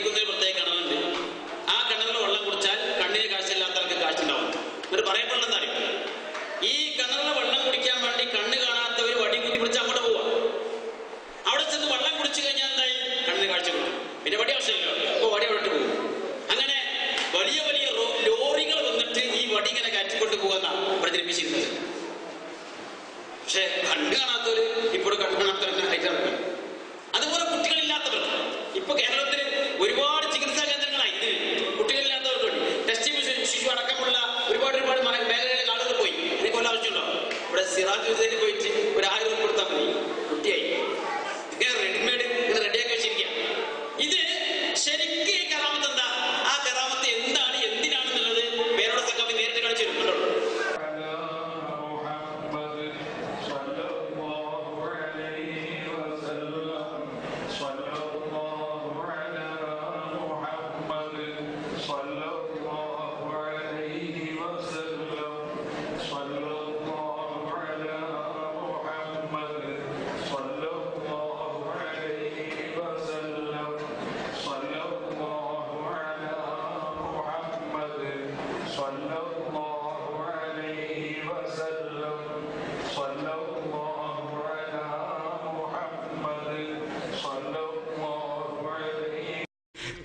quelli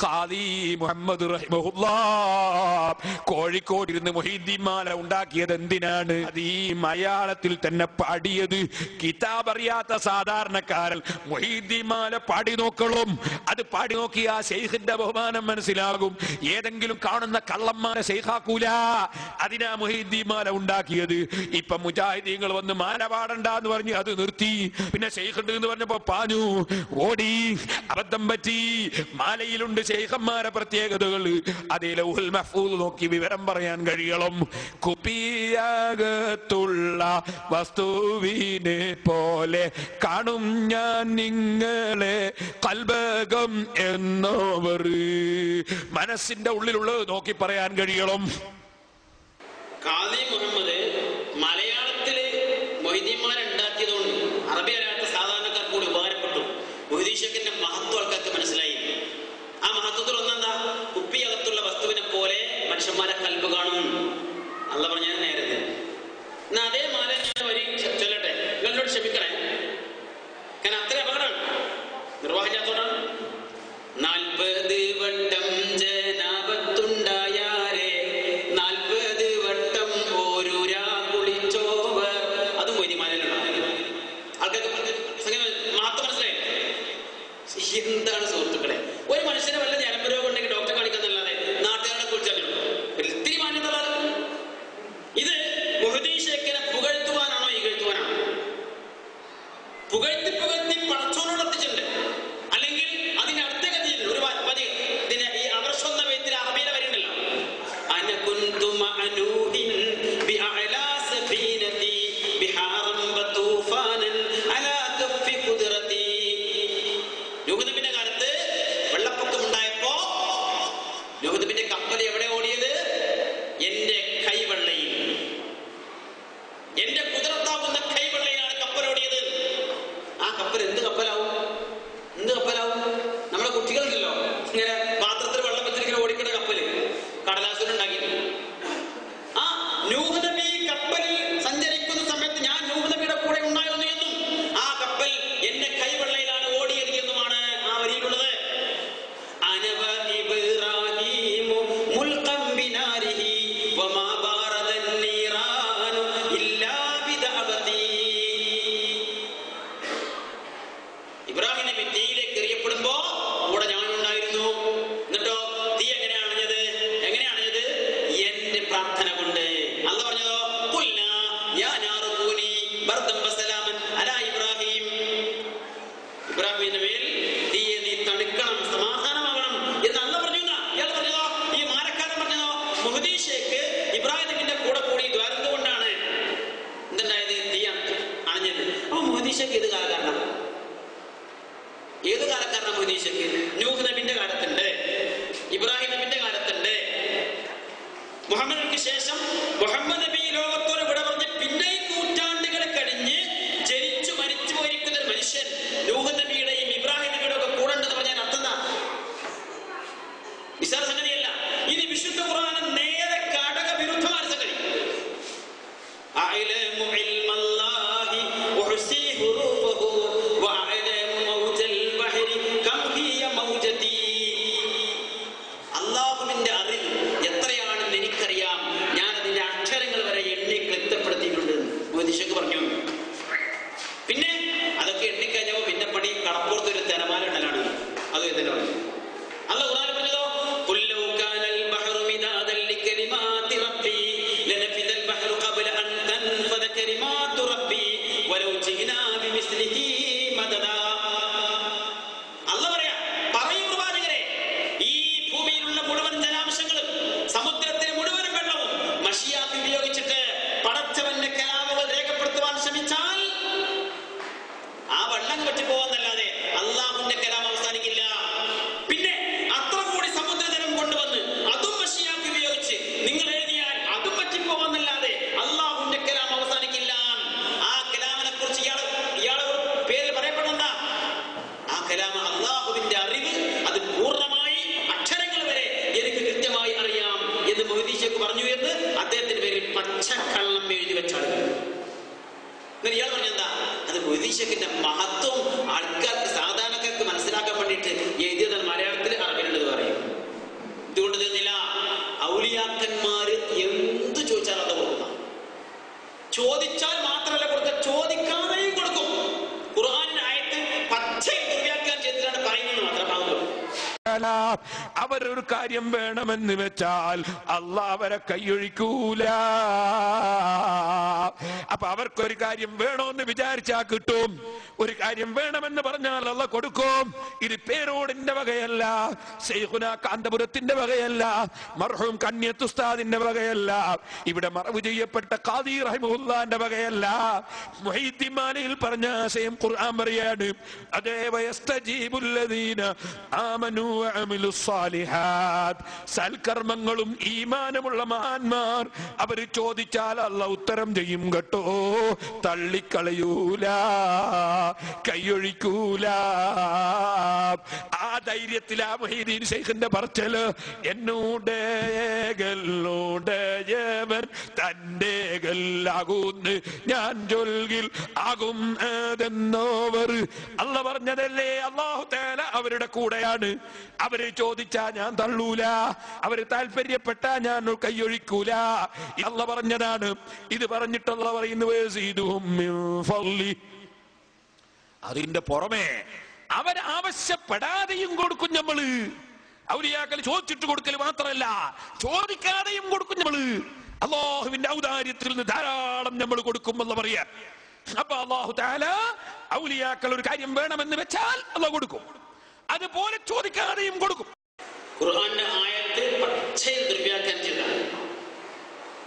Khadi Muhammad Kozhikode ഇരുന്ന് മൊഹീദ്ദിമാല ഉണ്ടാക്കിയത് എന്തിനാണ്? അത് ഈ മലയാളത്തിൽ തന്നെ പാടിയത്. കിതാബ് അറിയാത്ത സാധാരണക്കാരൻ മാല പാടി നോക്കളും. അത് പാടി നോക്കി ആ ഷെയ്ഖിന്റെ ബഹുമാനം മനസ്സിലാകും. ഏതെങ്കിലും കാണുന്ന കള്ളന്മാരെ ഷെയ്ഖാക്കൂല അതിനാ മൊഹീദ്ദിമാല ഉണ്ടാക്കിയത്. ഇപ്പൊ മുജാഹിദീങ്ങൾ വന്ന് മാല പാടണ്ട എന്ന് പറഞ്ഞ് അത് നിർത്തി. പിന്നെ ഷെയ്ഖുണ്ട് എന്ന് പറഞ്ഞപ്പോ പാഞ്ഞു. ഓടി അബദ്ധം പറ്റി. മാലയിലുണ്ട് ശൈഖന്മാരെ പ്രത്യേകതകൾ. അതിലെ ലൗഹുൽ മഹ്ഫൂദ് നോക്കി വിവരം പറയാൻ കഴിയണം. കുപ്പിയാകത്തുള്ള വസ്തുവിനെ പോലെ കാണും ഞാൻ നിങ്ങളെ കൽബകം എന്നവർ. മനസ്സിന്റെ ഉള്ളിലുള്ളത് നോക്കി പറയാൻ കഴിയണം. കാലി നാൽപ്പത് വട്ടം ജനാപത്തുണ്ടായാരെ നാൽപ്പത് വട്ടം ഓരൂരാ കുളിച്ചോവർ. അതും വൈദ്യമാനാണ് ആൾക്കാർക്ക് മാത്രം മനസ്സിലായി. എന്താണ് സുഹൃത്തുക്കളെ? ഒരു മനുഷ്യന് വല്ല ജനപ രോഗം ഉണ്ടെങ്കിൽ ഡോക്ടറെ കാണിക്കുന്നല്ലാതെ നാട്ടുകാരെ കുറിച്ചാണ് ഒത്തിരി മാന്യതകളാണ് ഇത് മുഹദീഷേഖനെ പുകഴ്ത്തുവാനാണോ ഇകഴ്ത്തുവാനാണോ പുകഴ്ത്തി പുകഴ്ത്തി പടച്ചോനോട് എത്തിച്ചിട്ടുണ്ട്. അല്ലെങ്കിൽ അതിനടുത്ത് കപ്പൽ എന്ത് കപ്പലാവും? 我们的一 എന്നിട്ട് ഇയാൾ പറഞ്ഞെന്താ? അത് മൊഹദീഷക്കിന്റെ മഹത്വം ആൾക്കാർക്ക് സാധാരണക്കാർക്ക് മനസ്സിലാക്കാൻ വേണ്ടിയിട്ട് എഴുതിയത് മലയാളത്തിൽ അറബിലുള്ളത് പറയും ഇതുകൊണ്ട് തന്നില്ല ഔലിയാക്കന്മാര് എന്ത് ചോദിച്ചാലും അത് കൊടുക്കുന്ന ചോദിച്ചാൽ മാത്രമല്ല കൊടുക്കുക ചോദിക്കാതെയും കൊടുക്കും ഖുർആാനിന്റെ ആയത്ത് പച്ചയിൽ ദുർവ്യാഖ്യാനം ചെയ്തിട്ടാണ് പറയുന്നത് മാത്രമാകുള്ളൂ അവരൊരു കാര്യം വേണമെന്ന് വെച്ചാൽ അള്ളാഹ് അവരെ കൈയൊഴിക്കൂല. അപ്പൊ അവർക്കൊരു കാര്യം വേണോന്ന് വിചാരിച്ചാ കിട്ടും. ഒരു കാര്യം വേണമെന്ന് പറഞ്ഞാൽ അല്ല കൊടുക്കും. ഇത് പേരോടിന്റെ വകയല്ല ശൈഖുന കാന്തപുരത്തിന്റെ വകയല്ല മർഹൂം കന്യത്തുസ്താദിന്റെ വകയല്ല ഇവിടെ മറവ് ചെയ്യപ്പെട്ട ഖാദി റഹിമുല്ലാന്റെ വകയല്ല. മുഹീദ്ദിമാലയിൽ പറഞ്ഞ ആശയം ഖുർആൻ പറയാണ് അതേ വയസ്തജീബുല്ലദീന ആമനു വഅമിലു സ്സാലിഹാത്ത് സൽക്കർമ്മങ്ങളും ഈമാനമുള്ള മഹാന്മാർ. അവർ ചോദിച്ചാൽ അല്ല ഉത്തരം ചെയ്യും കേട്ടോ. തള്ളിക്കളയൂല. കൈയൊഴിക്കൂല. ആ ധൈര്യത്തിൽ ആ മൊഹീദീൻ ശൈഖിന്റെ പറച്ചൽ എന്നോടെ ഗല്ലോടയവൻ തന്റെ കല്ലാകൂന്ന് ഞാൻ ചൊൽകിൽ ആകും ഏതെന്നോവർ. അല്ല പറഞ്ഞതല്ലേ അള്ളാഹു തേല അവരുടെ കൂടെയാണ്. അവർ ചോദിച്ചാ ഞാൻ തള്ളൂല. അവർ താല്പര്യപ്പെട്ടാ ഞാൻ കൈയൊഴിക്കൂല. അല്ല പറഞ്ഞതാണ്. ഇത് പറഞ്ഞിട്ടുള്ള പറയുന്നു അതിന്റെ മിൻ അവർ പുറമെ അവരാവശ്യപ്പെടാതെയും കൊടുക്കും നമ്മൾ ഔലിയാക്കൽ ചോദിച്ചിട്ട് കൊടുക്കൽ മാത്രമല്ല ചോദിക്കാതെയും കൊടുക്കും നമ്മൾ അള്ളാഹുവിന്റെ ഔദാര്യത്തിൽ നിന്ന് ധാരാളം നമ്മൾ കൊടുക്കുമെന്ന് പറയാ. അപ്പൊ അള്ളാഹു താല ഔലിയാക്കൾ ഒരു കാര്യം വേണമെന്ന് വെച്ചാൽ അള്ളാഹ് കൊടുക്കും. അതുപോലെ ചോദിക്കാതെയും കൊടുക്കും. ഖുർആന്റെ ആയത്ത് പച്ചയിൽ ദുർവ്യാഖ്യാനം ചെയ്താണ്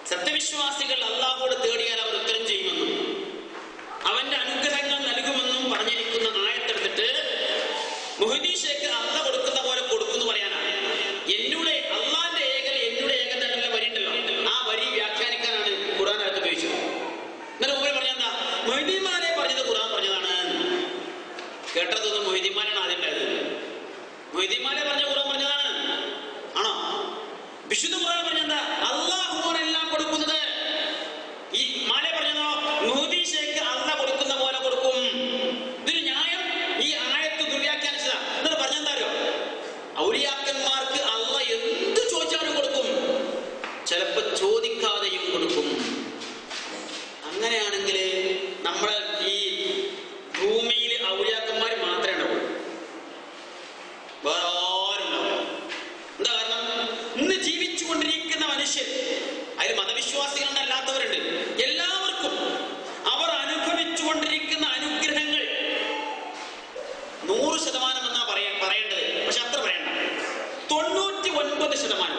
സത്യവിശ്വാസികൾ അള്ളാഹോട് തേടിയാൽ അവർ ഉത്തരം ചെയ്യുമെന്നും അവന്റെ അനുഗ്രഹങ്ങൾ നൽകുമെന്നും പറഞ്ഞിരിക്കുന്ന ആയത്തെടുത്തിട്ട് മുഹദീഷേക്ക് അള്ള കൊടുക്കുന്ന ചോദിക്കാതെയും കൊടുക്കും. അങ്ങനെയാണെങ്കിൽ നമ്മളെ ഈ ഭൂമിയിൽ ഔലിയാക്കന്മാർ മാത്രമേ ഉണ്ടാവുള്ളൂ. വേറെ ആരും എന്താ കാരണം? ഇന്ന് ജീവിച്ചുകൊണ്ടിരിക്കുന്ന മനുഷ്യൻ അതിൽ മതവിശ്വാസികളല്ലാത്തവരുണ്ട് എല്ലാവർക്കും അവർ അനുഭവിച്ചുകൊണ്ടിരിക്കുന്ന അനുഗ്രഹങ്ങൾ നൂറ് ശതമാനം എന്നാ പറയാൻ പറയേണ്ടത്. പക്ഷെ അത്ര പറയണ്ട. തൊണ്ണൂറ്റി ഒൻപത് ശതമാനം.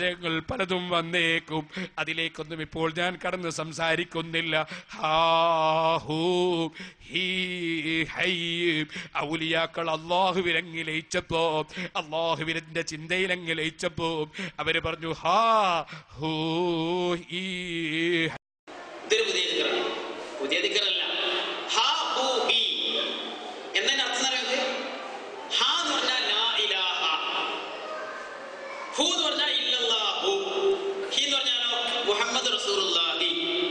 വാചകങ്ങൾ പലതും വന്നേക്കും. അതിലേക്കൊന്നും ഇപ്പോൾ ഞാൻ കടന്ന് സംസാരിക്കുന്നില്ല. ഔലിയാക്കൾ അള്ളാഹുവിലങ്ങി ലയിച്ചപ്പോ അള്ളാഹുവിന്റെ ചിന്തയിലങ്ങി ലയിച്ചപ്പോ അവർ പറഞ്ഞു ഹാ ഹൂ ഹീ പുതിയ ദിക്കറാണ് പുതിയ ദിക്കറല്ല محمد رسول اللہ